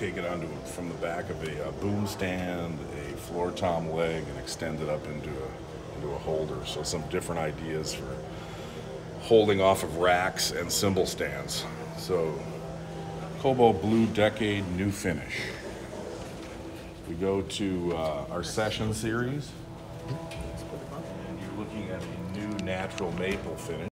take it onto from the back of a a, boom stand, a floor tom leg, and extend it up into a, into a holder. So some different ideas for holding off of racks and cymbal stands. So Cobalt Blue Decade New Finish. We go to uh, our session series, and you're looking at a new natural maple finish.